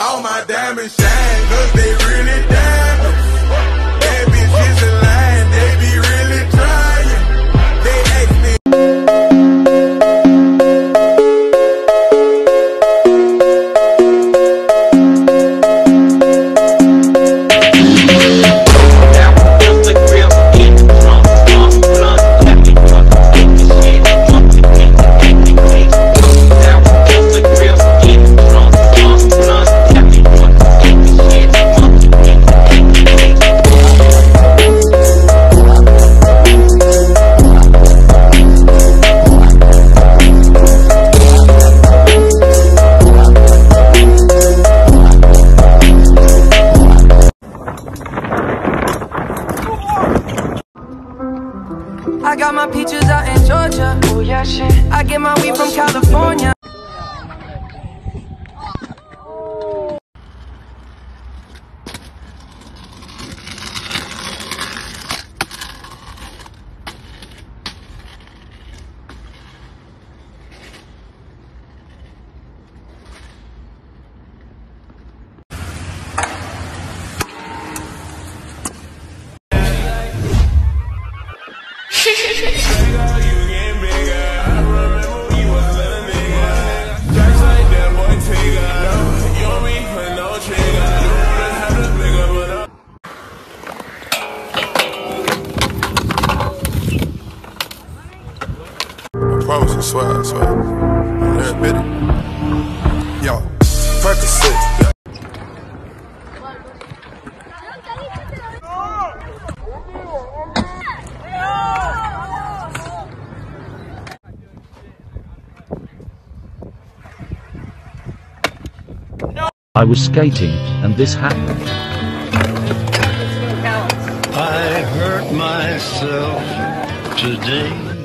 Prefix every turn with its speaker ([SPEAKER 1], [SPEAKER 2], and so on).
[SPEAKER 1] All my diamonds shine, cause they really diamonds.
[SPEAKER 2] I got my peaches out in Georgia. Oh yeah, shit. I get my weed from California.
[SPEAKER 1] Promise you, swear, I swear. They're admit it. Yo, Percocet. Yeah.
[SPEAKER 3] I was skating, and this happened.
[SPEAKER 4] I hurt myself today.